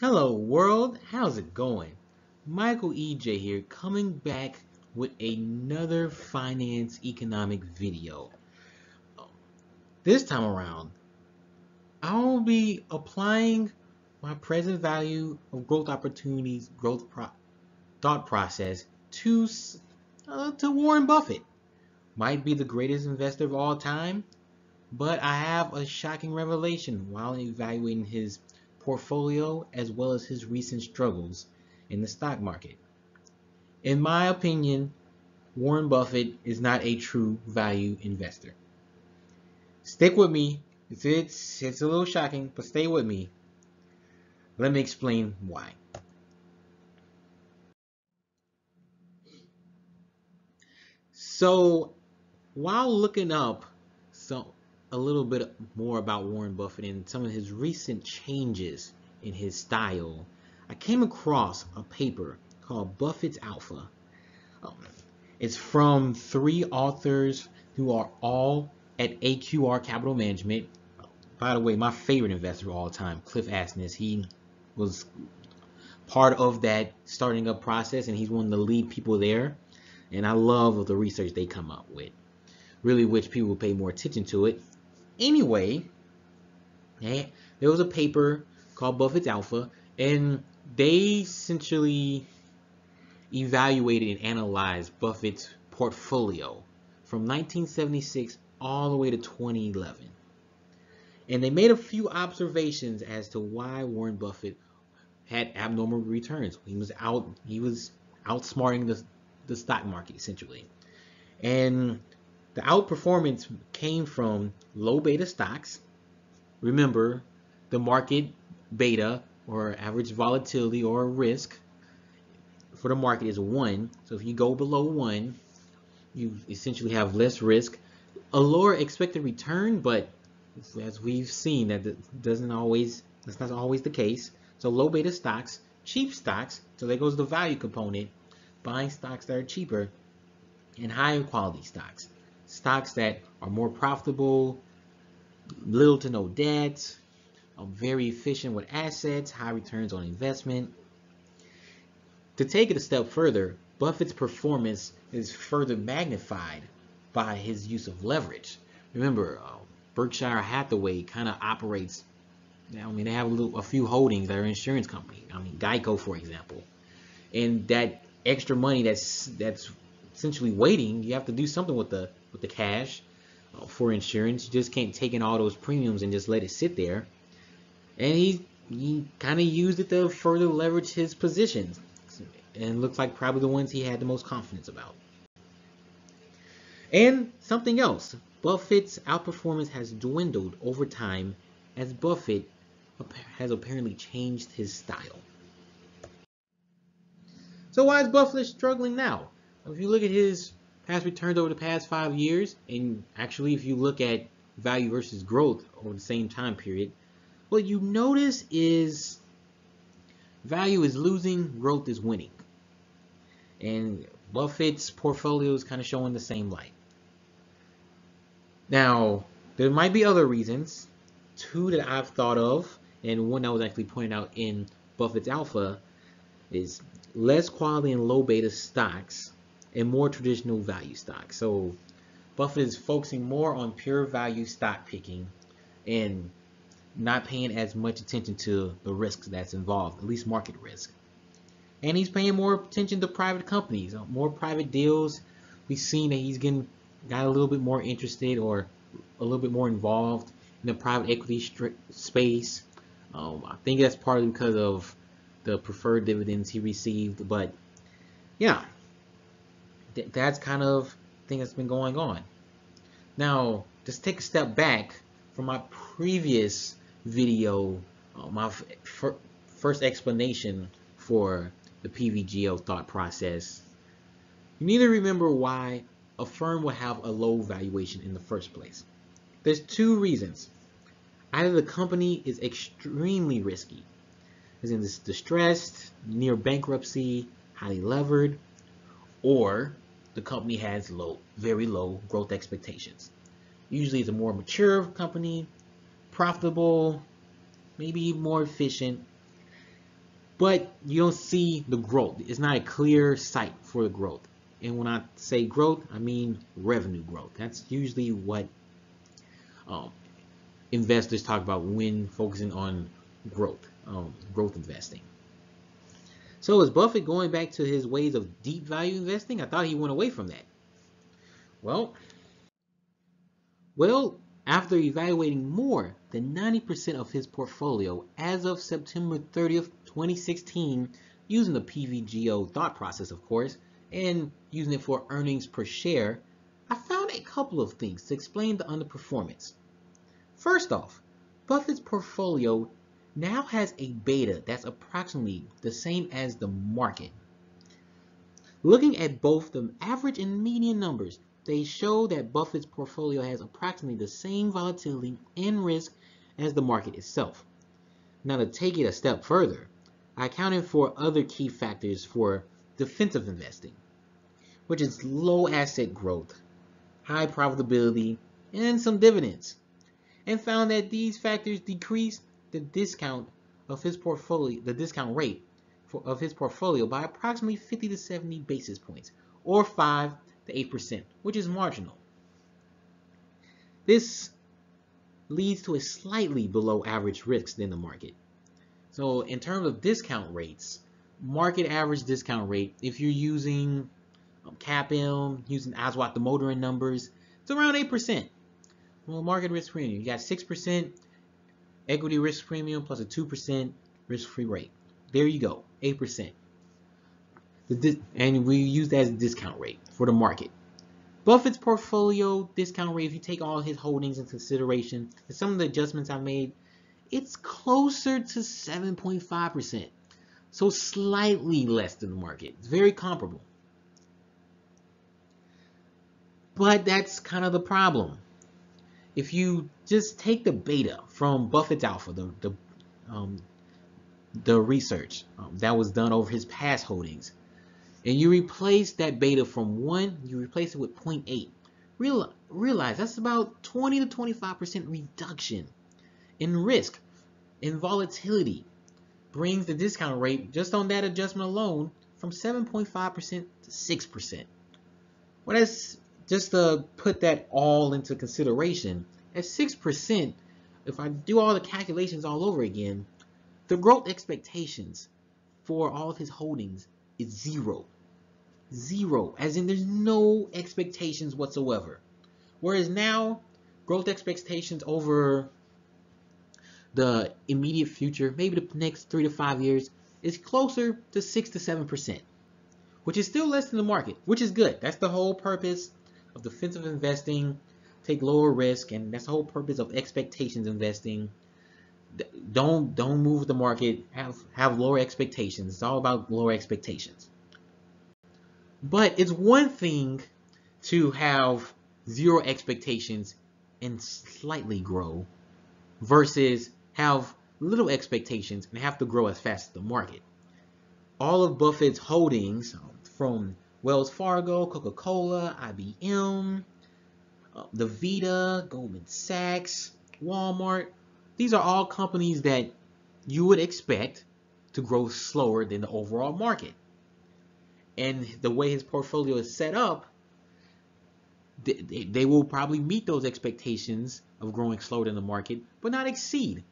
Hello world, how's it going? Michael Ijeh here coming back with another finance economic video. This time around, I'll be applying my present value of growth opportunities growth pro thought process to, uh, to Warren Buffett. Might be the greatest investor of all time, but I have a shocking revelation while evaluating his portfolio as well as his recent struggles in the stock market. In my opinion, Warren Buffett is not a true value investor. Stick with me. It's, it's, a little shocking, but stay with me. Let me explain why. So, while looking up a little bit more about Warren Buffett and some of his recent changes in his style, I came across a paper called Buffett's Alpha. Um, it's from three authors who are all at AQR Capital Management. By the way, my favorite investor of all time, Cliff Asness, he was part of that starting up process and he's one of the lead people there. And I love the research they come up with. Really wish people would pay more attention to it anyway, eh, there was a paper called Buffett's Alpha, and they essentially evaluated and analyzed Buffett's portfolio from 1976 all the way to 2011. And they made a few observations as to why Warren Buffett had abnormal returns. He was out he was outsmarting the, the stock market essentially. And the outperformance came from low beta stocks. Remember, the market beta or average volatility or risk for the market is one. So if you go below one, you essentially have less risk, a lower expected return, but as we've seen, that doesn't always that's not always the case. So low beta stocks, cheap stocks, so there goes the value component, buying stocks that are cheaper, and higher quality stocks stocks that are more profitable, little to no debt, very efficient with assets, high returns on investment. To take it a step further, Buffett's performance is further magnified by his use of leverage. Remember, uh, Berkshire Hathaway kind of operates. I mean, they have a, little, a few holdings that are insurance company. I mean, Geico, for example, and that extra money that's that's essentially waiting. You have to do something with the with the cash uh, for insurance. You just can't take in all those premiums and just let it sit there. And he he kind of used it to further leverage his positions, and looks like probably the ones he had the most confidence about. And something else, Buffett's outperformance has dwindled over time as Buffett has apparently changed his style. So why is Buffett struggling now? If you look at his past returned over the past five years, and actually if you look at value versus growth over the same time period, what you notice is value is losing, growth is winning. And Buffett's portfolio is kind of showing the same light. Now, there might be other reasons. Two that I've thought of, and one that was actually pointed out in Buffett's Alpha, is less quality and low beta stocks and more traditional value stocks. So Buffett is focusing more on pure value stock picking and not paying as much attention to the risks that's involved, at least market risk. And he's paying more attention to private companies, uh, more private deals. We've seen that he's getting got a little bit more interested or a little bit more involved in the private equity space. Um, I think that's partly because of the preferred dividends he received, but yeah, th that's kind of thing that's been going on. Now, just take a step back from my previous video, uh, my first explanation for the PVGO thought process. You need to remember why a firm will have a low valuation in the first place. There's two reasons. Either the company is extremely risky, as in this distressed, near bankruptcy, highly levered, or the company has low, very low growth expectations. Usually it's a more mature company, profitable, maybe more efficient. but you don't see the growth. It's not a clear sight for the growth. And when I say growth, I mean revenue growth. That's usually what um, investors talk about when focusing on growth, um, growth investing. So is Buffett going back to his ways of deep value investing? I thought he went away from that. Well, well, after evaluating more than 90% of his portfolio as of September 30th, 2016, using the PVGO thought process, of course, and using it for earnings per share, I found a couple of things to explain the underperformance. First off, Buffett's portfolio now has a beta that's approximately the same as the market. Looking at both the average and median numbers, they show that Buffett's portfolio has approximately the same volatility and risk as the market itself. Now to take it a step further, I accounted for other key factors for defensive investing, which is low asset growth, high profitability, and some dividends, and found that these factors decrease the discount of his portfolio, the discount rate for, of his portfolio by approximately 50 to 70 basis points, or 5 to 8%, which is marginal. This leads to a slightly below average risk than the market. So in terms of discount rates, market average discount rate, if you're using um, CAPM, using Aswath Damodaran numbers, it's around 8%. Well, market risk premium, you got 6% equity risk premium plus a 2% risk-free rate. There you go, 8%. and we use that as a discount rate for the market. Buffett's portfolio discount rate, if you take all his holdings into consideration, and some of the adjustments I made, it's closer to 7.5%. So slightly less than the market. It's very comparable. But that's kind of the problem if you just take the beta from Buffett's Alpha, the the, um, the research um, that was done over his past holdings, and you replace that beta from 1, you replace it with 0.8, real, realize that's about 20 to 25% reduction in risk, in volatility, brings the discount rate just on that adjustment alone from 7.5% to 6%. Well, that's just to put that all into consideration, at 6%, if I do all the calculations all over again, the growth expectations for all of his holdings is zero. Zero, as in there's no expectations whatsoever. Whereas now, growth expectations over the immediate future, maybe the next three to five years, is closer to six to seven percent, which is still less than the market, which is good. That's the whole purpose of defensive investing, take lower risk, and that's the whole purpose of expectations investing. Don't don't move the market. Have have lower expectations. It's all about lower expectations. But it's one thing to have zero expectations and slightly grow versus have little expectations and have to grow as fast as the market. All of Buffett's holdings um, from Wells Fargo, Coca-Cola, IBM, uh, DaVita, Goldman Sachs, Walmart. These are all companies that you would expect to grow slower than the overall market. And the way his portfolio is set up, they, they will probably meet those expectations of growing slower than the market, but not exceed.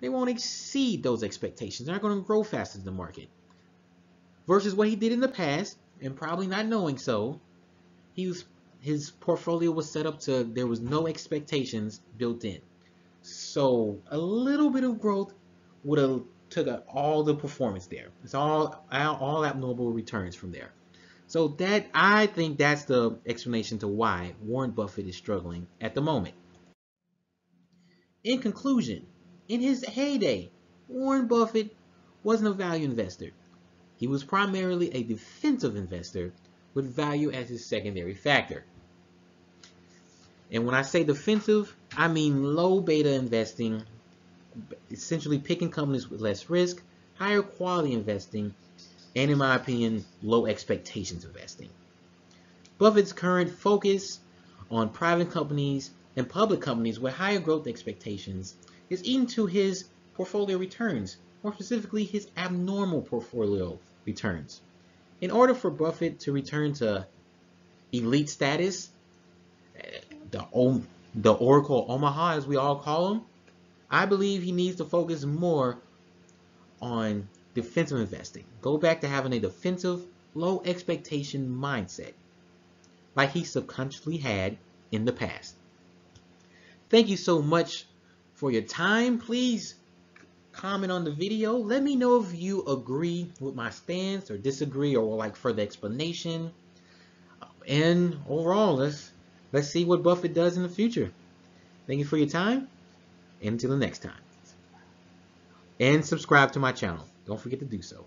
They won't exceed those expectations. They're not going to grow faster than the market. Versus what he did in the past, and probably not knowing so, he was his portfolio was set up to there was no expectations built in. So a little bit of growth would have took all the performance there. It's all all abnormal returns from there. So that I think that's the explanation to why Warren Buffett is struggling at the moment. In conclusion, in his heyday, Warren Buffett wasn't a value investor. He was primarily a defensive investor with value as his secondary factor. And when I say defensive, I mean low beta investing, essentially picking companies with less risk, higher quality investing, and in my opinion, low expectations investing. Buffett's current focus on private companies and public companies with higher growth expectations is eating to his portfolio returns more specifically his abnormal portfolio returns. In order for Buffett to return to elite status, the, the Oracle Omaha, as we all call him, I believe he needs to focus more on defensive investing. Go back to having a defensive, low expectation mindset, like he subconsciously had in the past. Thank you so much for your time. Please comment on the video. Let me know if you agree with my stance or disagree or like further explanation. And overall, let's let's see what Buffett does in the future. Thank you for your time. Until the next time. And subscribe to my channel. Don't forget to do so.